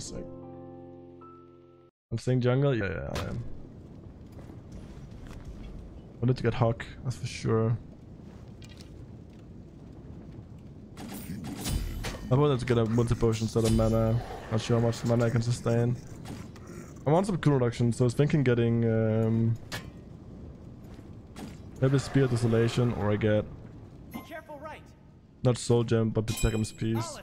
a sec. I'm saying jungle? Yeah, yeah, I am. I need to get Hawk, that's for sure. I wanted to get a multi potion instead of mana. Not sure how much mana I can sustain. I want some cool reduction, so I was thinking getting um, maybe Spear Desolation or I get right. not Soul Gem but I'll Piece.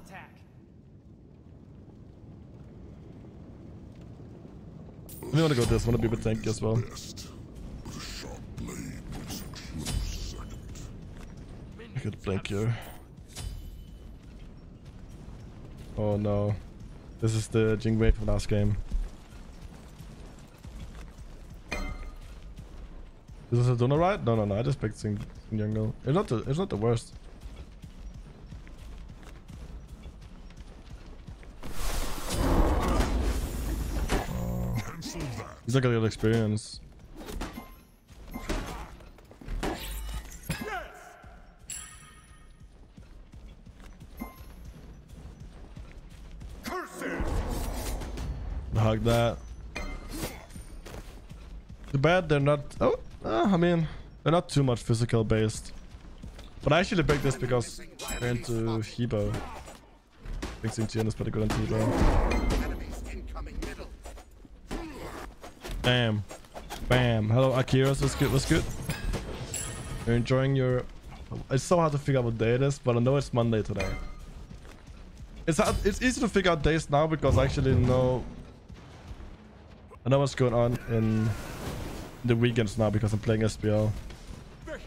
Attack. I really want to go this, want to be a bit tanky as well. I could blink here. Oh no. This is the Jingwei from last game. Is this a donor right? No, no, no. I just picked Xing Jungle. It's not the. It's not the worst. He's not gonna get experience. Hug that. Too bad they're not. Oh, uh, I mean, they're not too much physical based. But I actually picked this because they're into Hebo. I think is pretty good Hebo. Bam. Bam. Hello, Akiras. What's good? What's good? You're enjoying your... It's so hard to figure out what day it is, but I know it's Monday today. It's hard, it's easy to figure out days now because I actually know... I know what's going on in the weekends now because I'm playing SPL. Gotta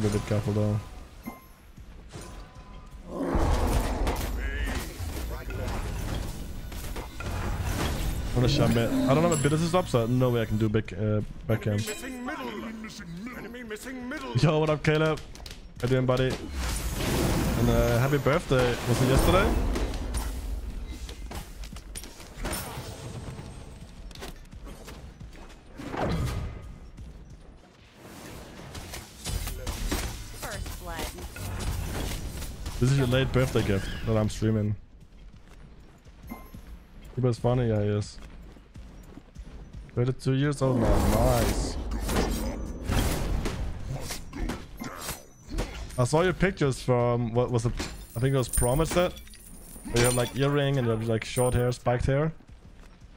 be a bit careful though. Gonna it. I don't know what bit this is up, so no way I can do big uh, backhand. Yo, what up, Caleb? How you doing, buddy? And uh, happy birthday. Was it yesterday? This is your late birthday gift that I'm streaming. He was funny, yeah, he is. 32 years old now, nice. I saw your pictures from, what was it? I think it was Promise set. Where you have like earring and you have like short hair, spiked hair.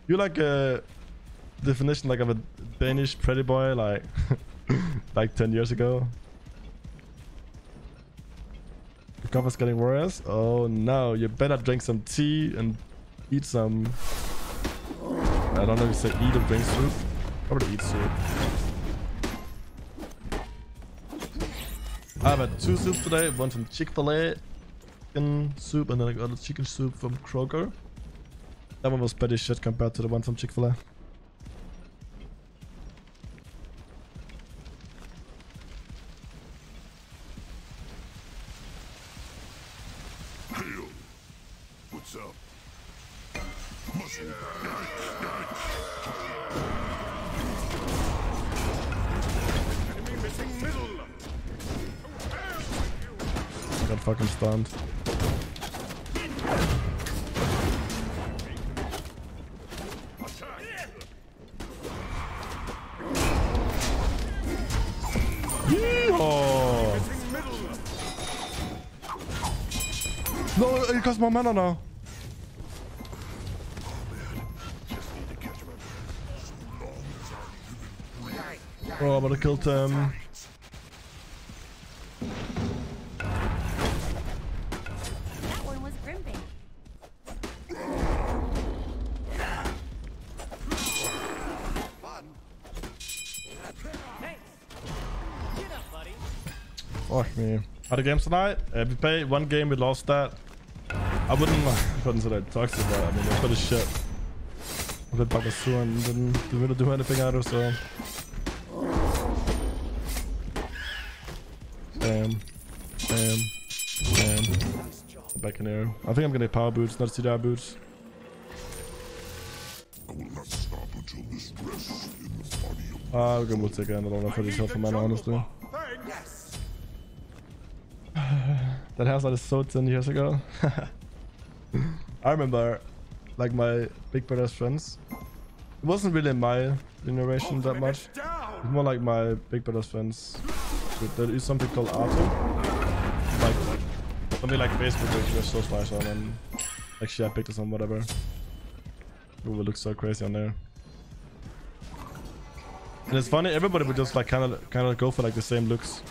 You like a definition like of a Danish pretty boy like like 10 years ago. The cover's getting worse. Oh no, you better drink some tea and eat some. I don't know if you said eat or drink soup. Probably eat soup. I've had two soups today. One from Chick-fil-A chicken soup and then I got a chicken soup from Kroger. That one was pretty shit compared to the one from Chick-fil-A. That one was Grimbing. Fun. Thanks. Get up, buddy. Fuck me. Other games tonight? Uh, we played one game, we lost that. I wouldn't consider it toxic, but I mean, it's pretty shit. I played Bakasu and didn't, really do anything out of so. Bam. Bam. Bam. Back in there. I think I'm gonna power boots, not CDR boots. I will the body of Ah, I'll go multi again. I don't know if I just help for mana, honestly. Yes. that hairstyle is so 10 years ago. I remember, like my big brother's friends. It wasn't really my generation that much. It's more like my big brother's friends. There is something called Arto. Like something like Facebook where you so flash on and like share pictures on whatever. It will look so crazy on there. And it's funny, everybody would just like kind of kind of go for like the same looks.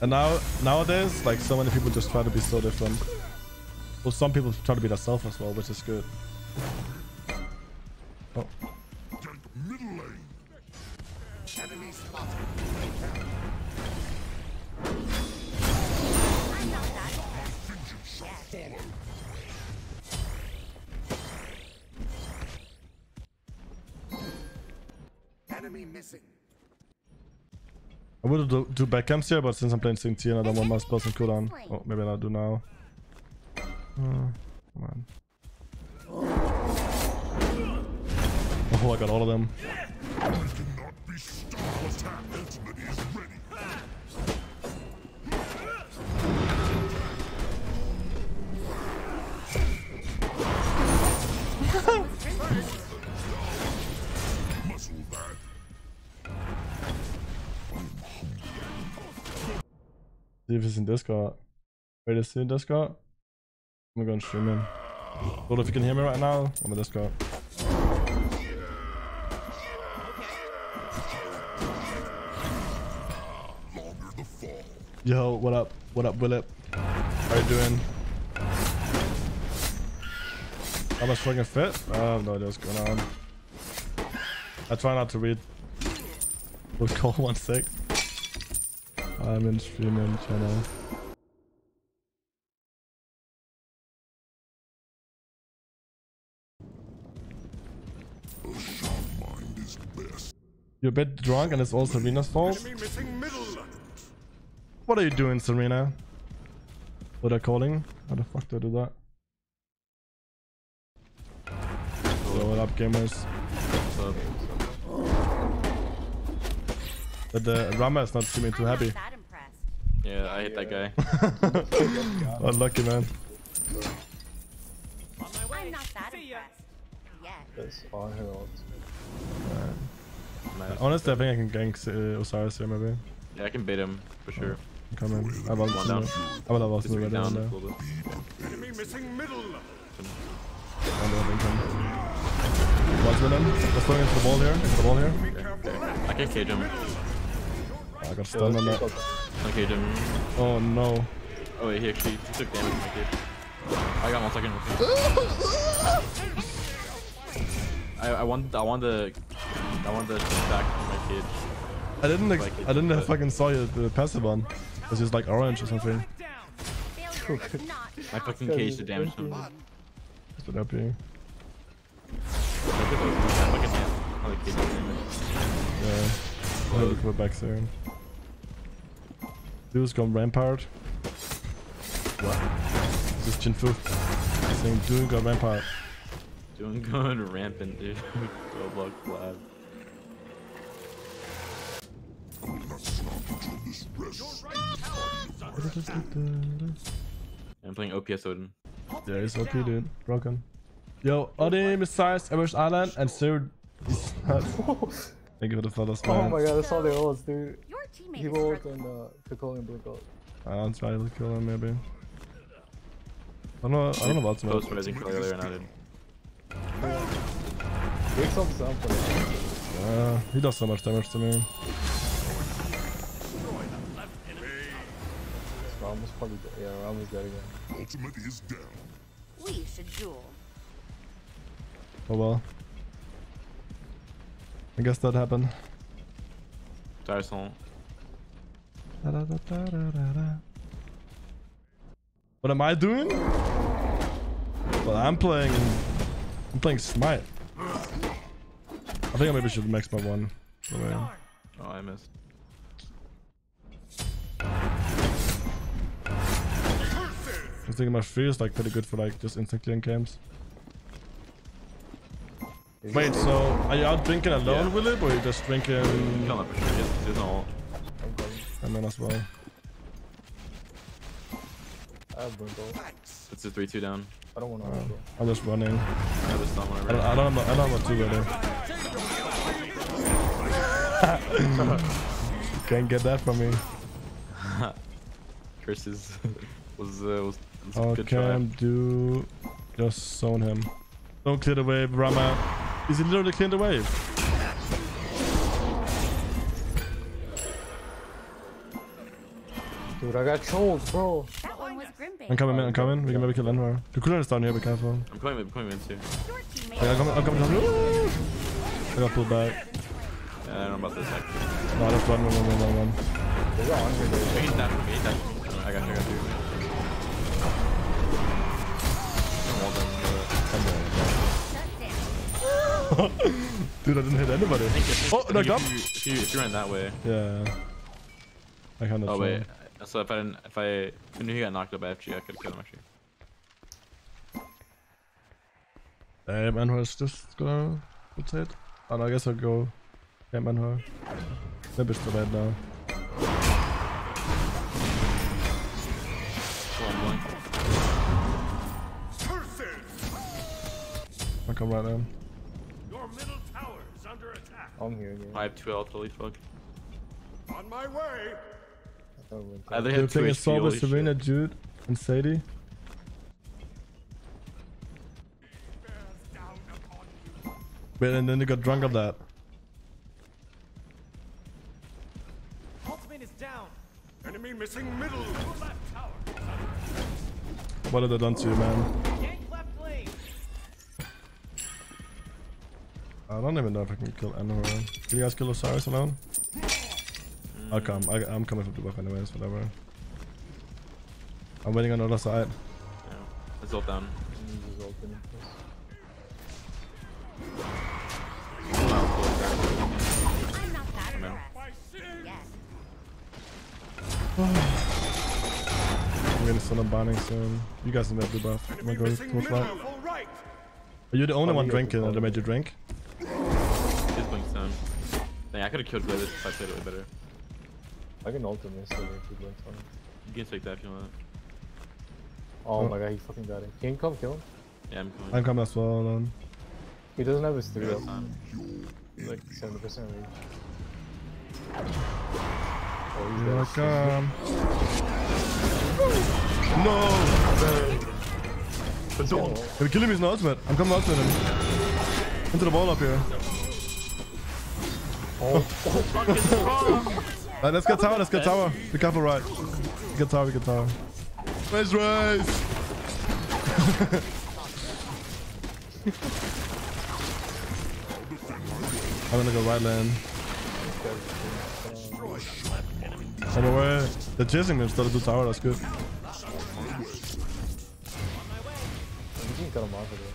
And now nowadays, like so many people just try to be so different. Well, some people try to be themselves as well, which is good. Oh, do, do back camps here, but since I'm playing Xing Tian and I don't want my spells on cooldown. Oh, maybe I'll do now. Uh, come on. Oh, I got all of them. See if it's in Discord. Wait, is it in Discord? I'm gonna stream in. Well, if you can hear me right now, I'm the fall. Yo, what up? What up, Willip? How you doing? Am I fucking fit? I have no idea what's going on. I try not to read. We'll call one sec. I'm in streaming channel. A sharp mind is best. You're a bit drunk and it's all Serena's fault? What are you doing, Serena? What are calling? How the fuck do I do that? So what up, gamers? But the Rama is not seeming too I'm happy. Not. Yeah, I hit that guy. Unlucky, man. On my way. I'm not that impressed. Yet. That's on her ult. Nice. Honestly, I think I can gank uh, Osiris here, maybe. Yeah, I can bait him for sure. Come in. I will One down. I will have Just also read ready down on a there. little bit. Enemy missing middle. I don't think I'm- One's with him. Let's go into the ball here. Into the ball here. I can cage him. I got stunned on that. Okay, can cage him. Oh no. Oh wait, he actually he took damage from my cage. I got one second. I I want I want the I want the back from my cage. I didn't ex- Like I didn't but- fucking saw you the passive one. It's just like orange or something. Down. Failure is not an My fucking option. cage did damage to him. That's what happening. I fucking hand. How the cage did damage. Yeah. I think we're back soon. Dude's gone rampart. What? This is Jinfu. He's saying dude got rampart. Doing good rampant, dude. Roblox lab. I will not stop until this rests. I'm playing OPS Odin. Yeah, he's OP, dude. Broken. Yo, Odi, Messiahs, Everest Island, and Sir. Thank you for the fellas, man. Oh my god, I saw their ults, dude. Your teammate He is ult struggling. and uh, Pickle and Blink ult. I'll try to kill him, maybe. I don't know. I don't know about Post ultimate. rising earlier and I did. Wakes up something. Uh, he does so much damage to me. Ramos probably dead. Yeah, Ramos dead again. Ultimate is down. We should duel. Oh well. I guess that happened. Tyson. What am I doing? Well, I'm playing. I'm playing Smite. I think I maybe should max my one. Oh, I missed. I think my free is like pretty good for like just instant clearing camps. Yeah, Wait, so are you out drinking alone, Yeah. Willip, or are you just drinking Kill him for sure. Yes, there's no ult. I'm coming. and then as well? I have blink It's a 3 2 down. I don't want to. I'm just running. I have a stun I whenever. don't, I don't, have- I don't have a two really. Can't get that from me. Curses was, uh, was, was a good try. can do just zone him? Don't clear the wave, Rama. Is he literally clearing the wave? Dude, I got trolled, bro. That one was Grimbait. I'm coming, man. I'm coming. We can maybe kill Envar. The cooler is down here. Be careful. I'm coming, I'm coming in too. Your. Okay, I'm coming. I'm coming. down. Woo! I got pulled back. Yeah, I don't know about this actually. No, just run, run, run, run, run. There's an Andre there. Make it dash for me, dash. I got you, I got you. Dude, I didn't hit anybody. Oh, I think up. Oh, if you, if you, if ran that way. Yeah. I kind of. Oh wait. So if I didn't, if I knew he got knocked up by FG, I could killed him actually. Damn, Envar's just gonna rotate. Oh, no, I guess I'll go. Damn, Envar. Maybe it's too late now. Go on, blink. I'll come right in. I'm here again. I have two ult, holy fuck. On my way. I don't blink I ult. literally You're had two playing HP, holy shit. Serena, Jude, and Sadie. Wait, and then you got drunk of that. Ultimate is down. Enemy missing middle. Your left tower. What have they done to you, man? I don't even know if I can kill anyone. Can you guys kill Osiris alone? I'll mm. come. I, I'm coming from the buff anyways, whatever. I'm waiting on the other side. Yeah. Let's ult down. Just open. I'm out, holy crap. I'm not that Come in. impressed. Yet. I'm gonna send a binding soon. You guys need the buff. Oh Am I Enemy going missing too much middle. light? Full right. Are you the only Oh, one drinking have that to made you drink? His blink's down. Dang, I could have killed Glavis if I played it way better. I can ult him instantly if he blinks on him. You can take that if you want. Oh Oh. my god, he fucking got it. Can you come kill him? Yeah, I'm coming. I'm coming as well then. He doesn't have his 3 up. Like 70% reach. Oh, he's Here I dead. come. No! He's got ult. They're killing me with an ultimate. I'm coming ultimate him. Into the wall up here. Right, let's get tower, let's get tower. Be careful, right. We get tower, we get tower. Race, race! I'm gonna go right lane. My way. They're chasing instead of the tower, that's good. You can cut him off of this.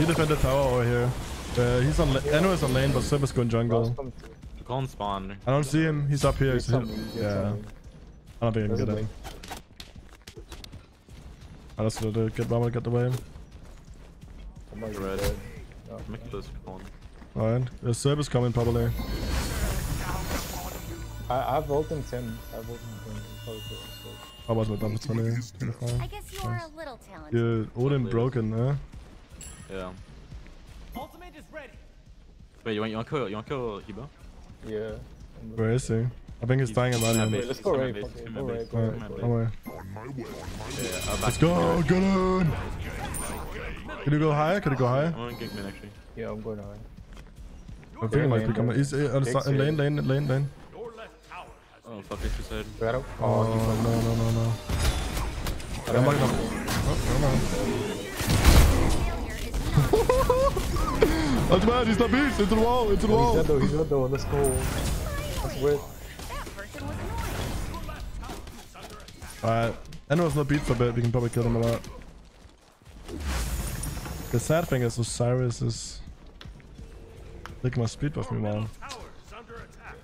He defended tower over here. Uh, he's on. La- Eno is on lane, but Sib is going jungle. coming through. Call and spawn. I don't see him. He's up here. He's He's he's Yeah. I don't think I can There's a get him. blink. I just need to get Rama get the wave. I might be Red. dead. No. Make this call. Alright. The Sib is coming probably. I, I've ult in 10. I've ult in 10. I'll Probably kill. How was my done for 20? I guess you are a little talented. Dude, Odin broken, huh? Yeah. Ultimate is ready. Wait, you want you want kill you want kill Hebo? Yeah. Where is he? I think he's dying in He's my in that Let's go He's in right, that fuck base. it, He's in go that right, base. go Alright, He's in that come base. away. On my way. On my way. Yeah, I'll back Let's go, get in! Can you go higher? Can you go higher? I'm gonna gank mid actually. Yeah, I'm going high. I'm thinking like we come. He's uh, on the lane, lane, lane, lane. Your left tower has Oh fuck, this side. Oh, no, no, no, no. I'm not gonna. Oh, no, Failure no. Ultimate, he's not beast! Into the wall, into the Oh, he's wall! dead though, he's dead though. Let's go. That's weird. That person was annoying. Alright. Anyone's not beat for a bit, we can probably kill him a lot. The sad thing is Osiris is taking my speed buff me, man. tower is under attack.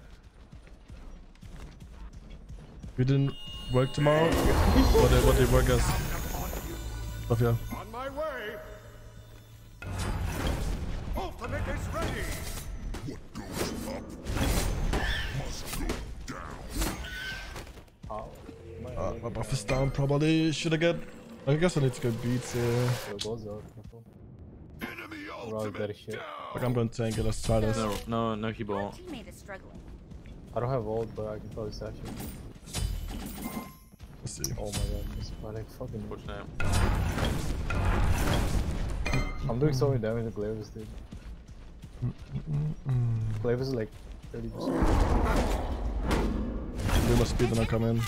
You didn't work tomorrow? did what did you work as? Sophia. On My Uh, leg my is buff is down probably. Should I get I guess I need to get beats here. There goes up. careful. Enemy Around ultimate that shit. Like I'm going to tank it, let's try this. No, no, no, he Your won't. teammate is struggling. I don't have ult, but I can probably stash it. Let's see. Oh my god, this like fucking. Fortunate. I'm doing so much damage to Glavis, dude. Glavis is like 30%. We must speed and I come in.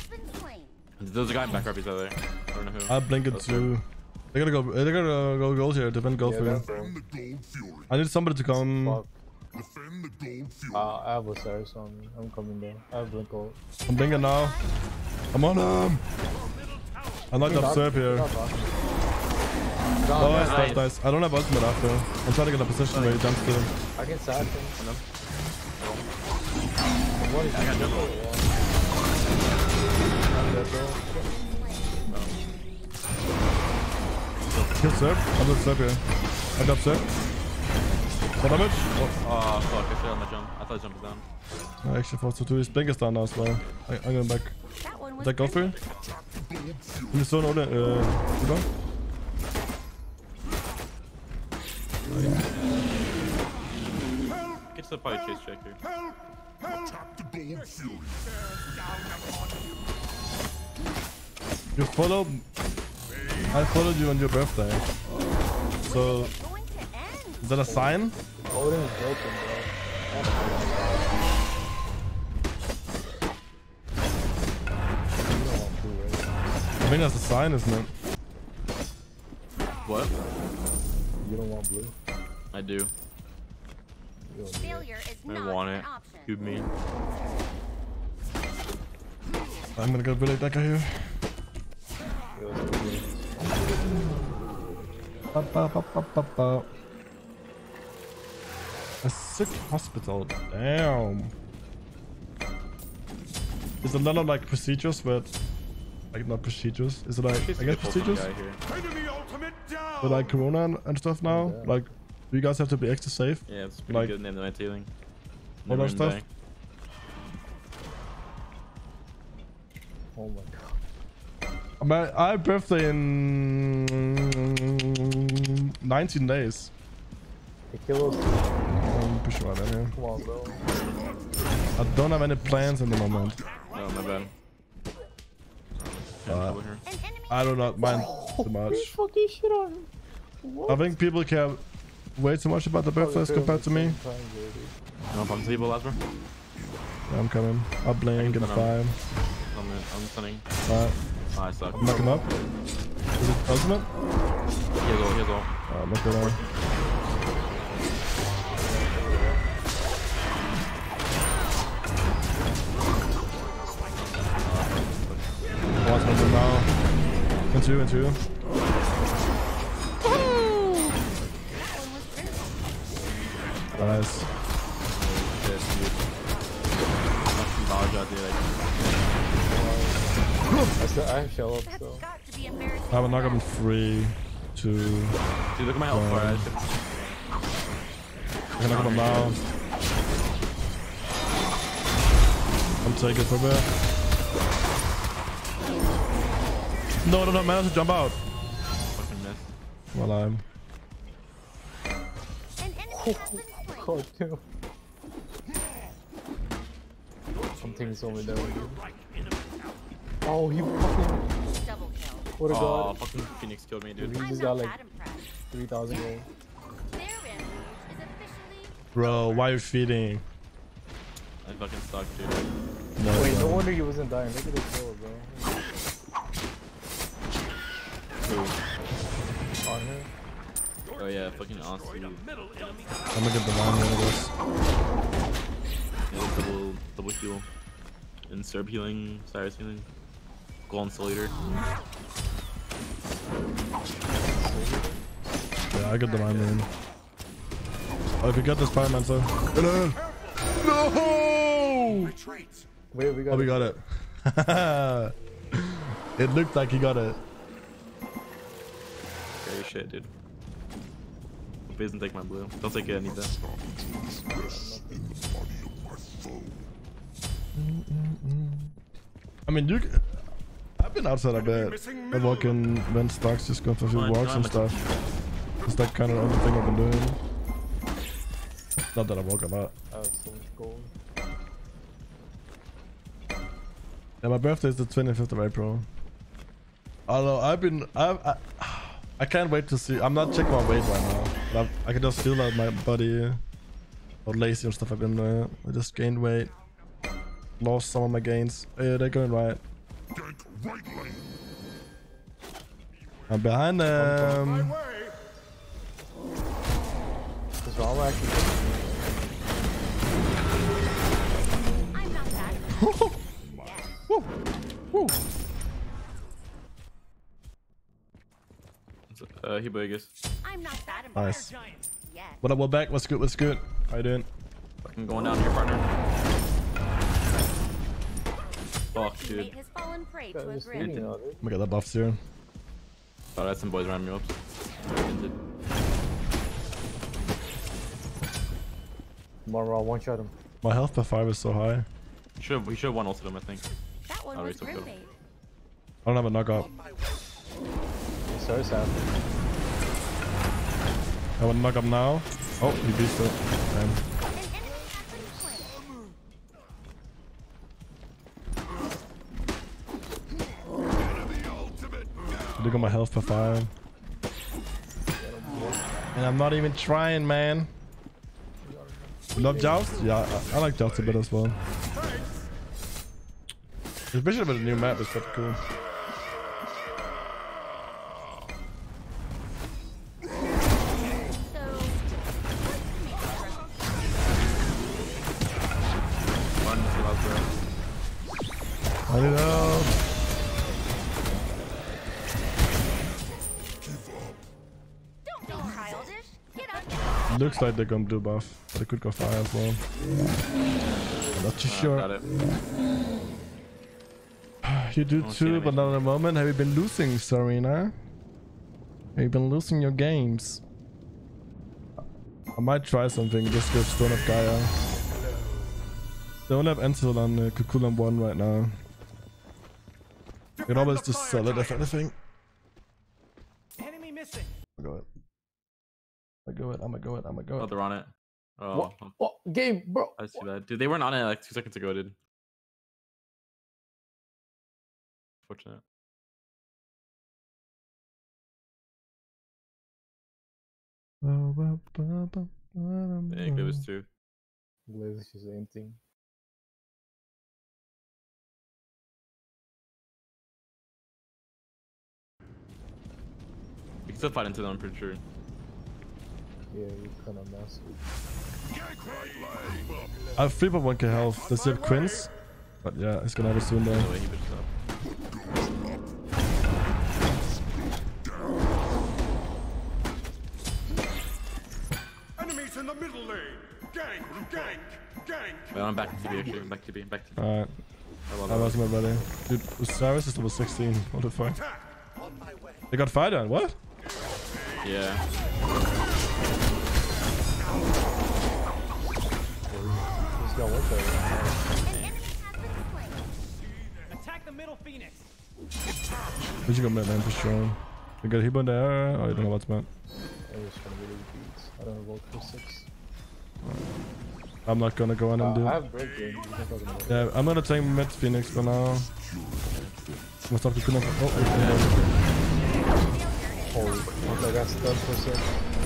Has been slain. There's a guy in back right over there. I don't know who. I blink it That's too. They're gonna go. They're gonna go gold here. Defend gold Yeah, for you. that's Defend the gold fury. I need somebody to come. Fuck. Defend the gold fury. Uh, I have Osiris on me. I'm coming there. I have Blink ult. I'm blinking now. I'm on him. I'm not Knock- upset here. knock. Oh, nice, nice. nice, nice. I don't have ultimate after. I'm trying to get a position where he jumps to him. I can sack him. What is I got jump ult. Kill Serp. I'm with Serp here. I got Serp. What damage? Oh, fuck. I failed my jump. I thought I jumped down. I actually forced to do his blink is down now as well. I, I'm going back. That Is that go for you? Gold fury. Can you still? Uh, you know? Get to the party chase check here. Attack the gold fury. You followed. I followed you on your birthday. So, going to end. is that a sign? Odin is broken, bro. You don't want blue, right? I think that's a sign, isn't it? What? You don't want blue. I do. You don't need it. Failure is I not want an it. option. Cube me. I'm gonna get Billy Decker here. Ba, ba, ba, ba, ba, ba. A sick hospital. Damn. Is it a lot of like procedures where like not procedures? Is it like Just I guess procedures? guy here. Enemy ultimate down. With like corona and, and stuff now? Yeah. Like do you guys have to be extra safe? Yeah, it's pretty Like- good name my tailing. All that Never in stuff? bank. Oh my god. My I have birthday in 19 days. Hey, kill those two. I'm pretty sure here. Come on, bro. I don't have any plans in the moment. Oh, my bad. Uh, Over here. An enemy I do not mind too much. Fucking shit on him. I think people care way too much about the birthdays compared to me. No, I'm table, Lazar. Yeah, I'm coming. I'll blink in five. I'm, I'm stunning. Alright, Oh, I suck. I'm knocking up. Is it ultimate? He has all, he has all. Oh, I'm not gonna. Watch move now. And two, and two. Nice. Shit, dude. Out there, like, I still I have shell up That's so got to be embarrassing. I have a knockup in three, two. Dude, look at my health bar. I should- I can knock him now. I'm taking it for a bit. No, no, no, managed to jump out. fucking miss. Well, I'm. An enemy has been slain. God damn. I'm taking so many damage. Oh, he fucking. Double kill. What a Oh, god. fucking Phoenix killed me, dude. He I'm just got like 3,000 gold. Their rampage is officially Bro, why are you feeding? I fucking suck, dude. No, Wait, no bro. wonder he wasn't dying. Look at his kill, bro. Ooh. On him. Oh yeah, fucking awesome. Yeah, I'm gonna get the line one of this. double, double heal. And Serb healing, Cyrus healing. Golden Slater. Yeah, I got the line man. Oh, if you got this Pyromancer. No! No! Wait, we got Oh, we it. got it. it looked like he got it. Scary shit, dude. Hope he doesn't take my blue. Don't take it, I need that. Stress in the body of my foe. I mean, you. I've been outside a bit. I walk in when stocks just go for a few Fine, walks and stuff. It's like kind of the only thing I've been doing. Not that I walk a lot. I have so much gold. Yeah, my birthday is the 25th of April. Although I've been, I've, I, I can't wait to see. I'm not checking my weight right now. I've- I can just feel that my body, or lazy and stuff. I've been, uh, I just gained weight, lost some of my gains. Yeah, they're going right. Gank right lane. I'm behind them. way. What's wrong actually? I'm not that. Woo, woo. Uh, he bogus. I'm not that Nice. embarrassed. What up, we're back. What's good? What's good? How you doing? Fucking going down here, partner. It. Let me get that buff here. Thought I had some boys around me. Oops. Ended. Tomorrow I'll one shot him. My health per five is so high. He should we should have won ulted him, I think. That one Oh, was he's okay. grim bait. I don't have a knockout. So sad. I want to knock up now. Oh, he beats it. Damn. Look at my health per five. And I'm not even trying, man. You love Joust? Yeah, I, I like Joust a bit as well. Especially with the new map, it's pretty cool. Looks like they're gonna do buff. They could go fire as well. Not too Uh, sure. Got it. You do don't too, but not at the moment. Have you been losing, Serena? Have you been losing your games? I might try something, just go Stone of Gaia. They only have Entel on uh, Kukulkan 1 right now. You can always just sell it if anything. Enemy missing. I'm go it. I'm gonna go it, I'm gonna go it, I'm gonna go Oh, it. they're on it. Oh, What? What game, bro? I see that. Dude, they weren't on it like two seconds ago, dude. Fortunate. Yeah, it was two. Blaze is just empty. We can still fight into them, I'm pretty sure. Yeah, you kind of mess. Gank right lane. I have 3.1k health. Does he have Quince? But yeah, he's gonna have it soon though. No way he bitches up. Enemies in the middle lane. Gank, gank, gank. Wait, I'm back to TB actually. Back to TB. Back to TB. Alright, I love I was my buddy. Dude, Osiris is level 16. What the fuck? They got fire done. What? Yeah. He's got one. An enemy has been slain. Attack the middle phoenix. We should go mid lane for sure. We got Hebo there. Oh, you don't know what's meant. I was trying to get eight beats. I don't have for six. I'm not gonna go in Uh, and do. I have break game. You can talk about it. Yeah, I'm gonna take mid Phoenix for now. Must have to kill him. Oh, Holy fuck, I got stunned for a sec.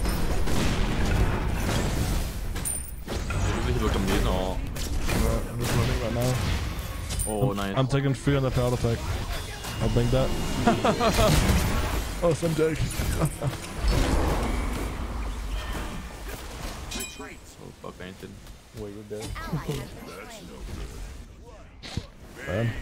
Maybe he looked at me. No. I'm just running right now. Oh, nice. I'm taking 300 power attack. I'll bring that. oh, some joke. Oh, fuck, I ain't did. Wait, you're dead. Ally has been. Man.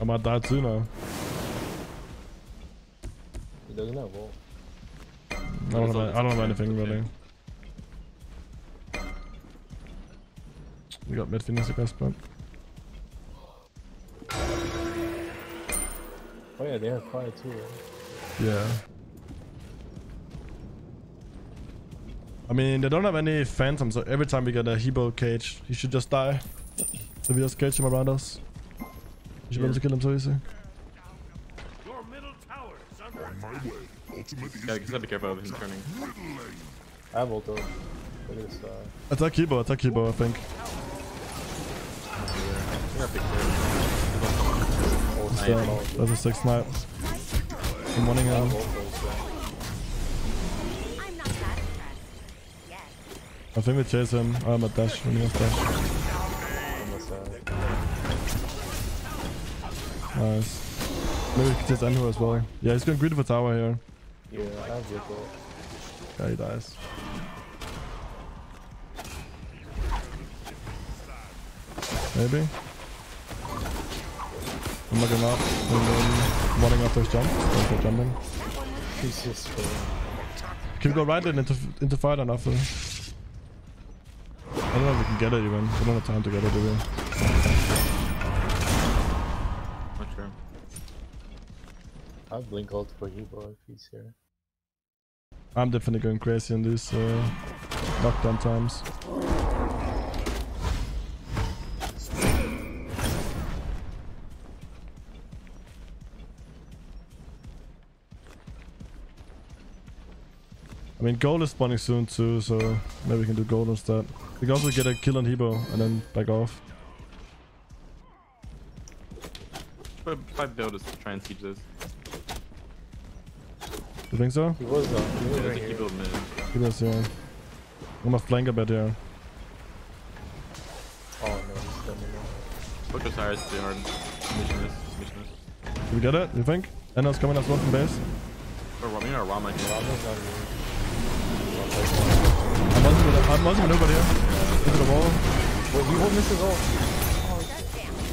I might die too now doesn't have vault. I don't have, I don't have anything really. We got midfield as a best. Oh yeah, they are quiet too, right? Yeah. I mean, they don't have any phantoms, so every time we get a Hebo cage, he should just die. So we just cage him around us. He should yeah. be able to kill him so easy. Way. Ultimate Yeah, just gotta be careful of him turning. I have ult though. It's uh, Attack Hebo, attack Hebo, I think. We gotta pick care. ult He's down. That's a six snipe. I'm running I him. have ult though, so I'm not that impressed. I think we chase him. I'm at dash when he has dash. Nice. Maybe we can chase Enhu as well. Yeah, he's going greedy for tower here. Yeah, I have ult though. Yeah, he dies. Maybe. I'm looking up and then running off those jumps. Don't. He's just uh, Can we go right in into into fight and after? I don't know if we can get it even. We don't have time to get it, do we? Not sure. I'll blink ult for Hebo if he's here. I'm definitely going crazy in these uh, lockdown times. I mean, gold is spawning soon too, so maybe we can do gold instead. We can also get a kill on Hebo and then back off. But I build is to try and siege this. You think so? He was uh, he was Yeah, right there's a here. key build mid. Hebo's yeah. I'm gonna flank a bit here. Oh no, he's er coming now. Push Osiris too hard. Mission this. Mission this. Did we get it? You think? Enna's coming as well from base. Or er Rama, or Rama here. Rama's not here. I'm multi with I'm multi with nobody here. Into the wall. Wait, he won't miss his ult. Does damage.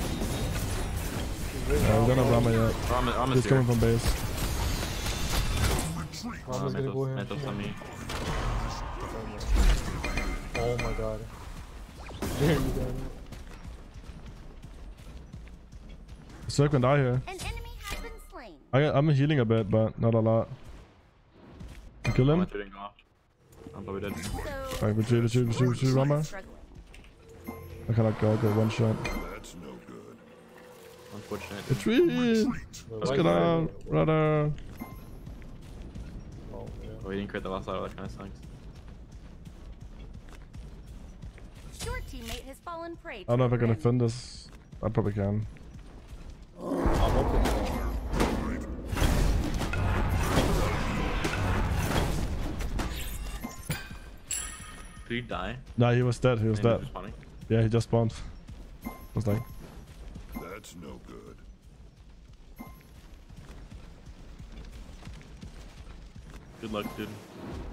Yeah, we don't have Rama yet. Er Rama, Rama's He's here. coming from base. Uh, Rama's gonna go here. Mentos on me. Oh my god. There you go. Cirque and I here. An enemy has been slain. I, I'm healing a bit, but not a lot. Kill him? Rama shooting off. I'm probably dead. So Alright, retreat, retreat, retreat, retreat, Rama. struggling. I cannot go, go one shot. That's no good. Unfortunate. Retreat! Let's get out, brother. Oh yeah. He didn't crit the last auto. That kind of sucks. Your teammate has fallen prey. I don't know if I can a defend this. I probably can. I'm open. Did he die? Nah, he was dead, he was And he dead. was? Yeah, he just spawned. was like, That's no good. Good luck, dude.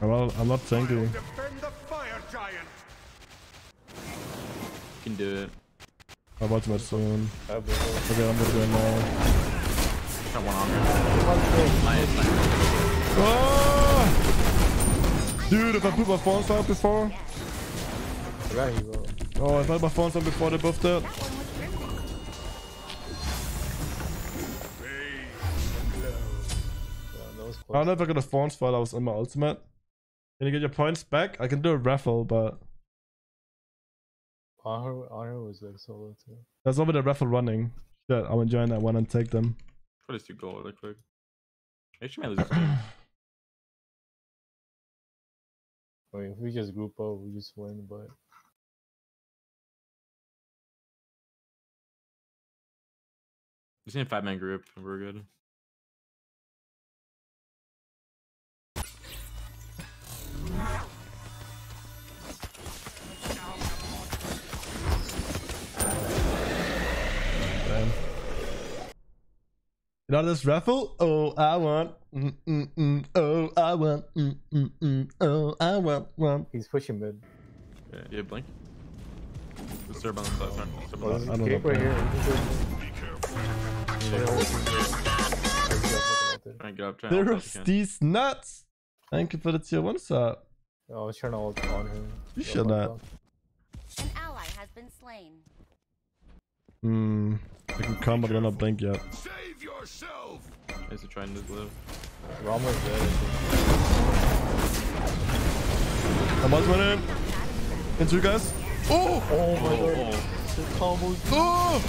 I'm not, I'm not tanky. Defend the fire giant. You can do it. I'm ultimate soon. I have blink ult. Okay, I'm gonna go now. Got one on there. Nice, nice. Oh! Ah! Dude, if I put my phones out before. I got Hebo. Oh, if I had my phones on before they both dead. That I don't know if I got a phones while I was on my ultimate. Can you get your points back? I can do a raffle, but Honor, Honor was like solo too. there's already a raffle running. Yeah, I'm gonna that one and take them. Put his two gold really quick. Make sure I lose this game. I mean, if we just group up, we just win, but Just need a five man group. We're good. Damn. You know this raffle? Oh, I want. Mm, mm, mm. Oh, I want. Mm, mm, mm. Oh, I want. want. he's pushing mid. Yeah, you have blink? The serb on the side. Sorry. Serb Oh, there's the I a don't cake know. right here. We can go mid. Be careful. Yeah, hold on. Alright, we got fucking ult there. Try and get up. Try and ult There's if you can. these nuts. Thank you for the tier one sub. Oh, I was trying to ult on him. You Oh should not. God. An ally has been slain. Hmm. I can come, but I don't have blink yet. Save yourself! Is to try and just live. Rama's dead. I think. I'm one minute. Into you guys. Oh! Oh my god. Oh, The combo's Oh!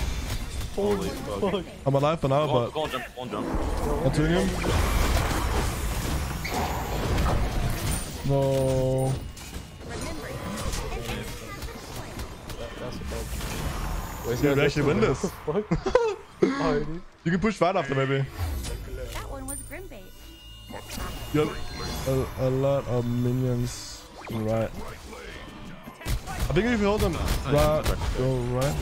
holy fuck. fuck. I'm alive for now, Go, but go on, jump, go on, jump. I'm doing him. No. Remember, enemies slain. That's a bug. Wait, Dude, we actually win this. The fuck? You can push right after, maybe. That one was Grimbait. You have a, a lot of minions. Right. I think if you hold them right, go right.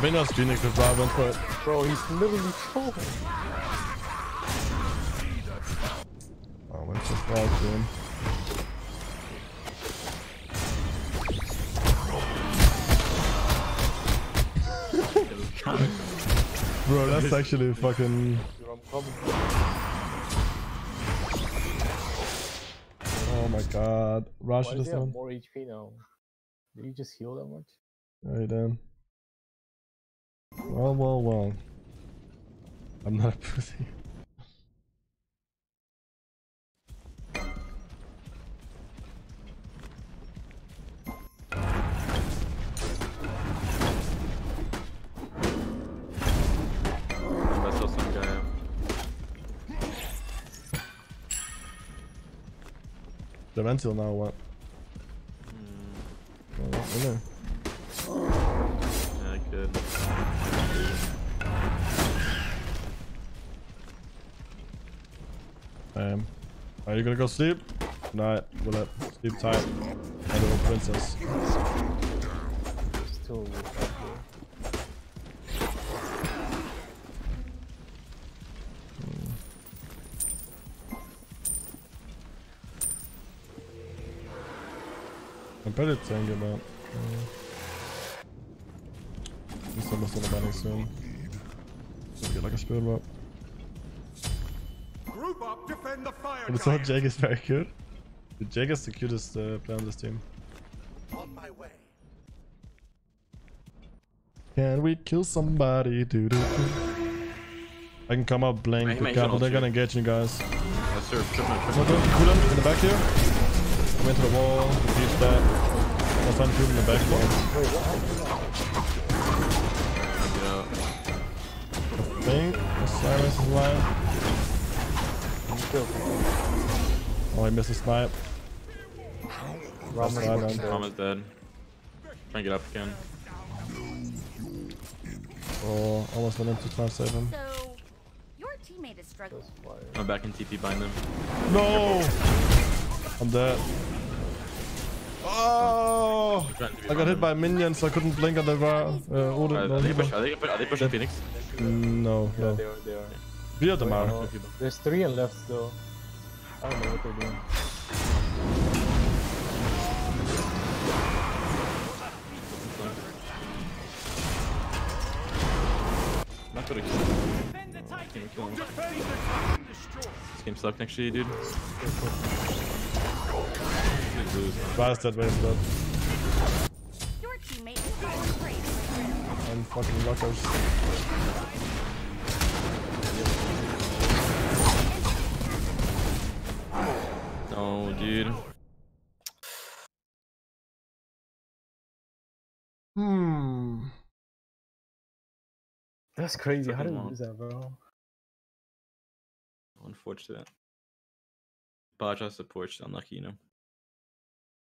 I think that's Phoenix with Ra went for it. Bro, he's literally trolled. Oh, went for Frog, dude. Bro, that's actually fucking. Dude, I'm coming. Oh my god. Ra Why should have does he have more HP now? Did you just heal that much? Alright then. Well, well, well. I'm not a pussy. I saw some guy. The rental now, what? Hmm, Well, Um, are you gonna go sleep? Night, will it sleep tight? My little princess. Out. I'm pretty thinking about. Uh, He's almost on the money soon. Let's get like a But it's not giant. Jake is very cute. Dude, Jake is the cutest uh, player on this team. On my way. Can we kill somebody? Do do do. I can come up blank. Hey, Be mate, careful, shut they're gonna shit. engage you guys. I serve triple, One triple. good, good one in the back here. Come into the wall, defuse that. I'll find two in the back wall. Yeah. I think Osiris is alive. Oh, I missed a snipe. Rama's That's right, dead. man. Mama's dead. Try and get up again. Oh, almost went in to try and save him. So, your teammate is struggling. I'm back in TP behind them. No! I'm dead. Oh! Trying to be I got hit by them. minions, so I couldn't blink on the uh, uh, Odin. Are, no, they push, are, they, are they pushing Phoenix? No, Yeah, they are, they are. Three of them Wait, are. no, There's three and left though. I don't know what they're doing. Not gonna kill Defend. Can't kill him. Defend the Titan destroy. This game sucked next to you, dude. Dude, lose. Rise that way, blood. Your teammate has fallen prey to the Grim. And fucking lockers. No, dude. Hmm. That's crazy. How did we Fucking lose that, bro? Unfortunate. Baja supports, unlucky, you know.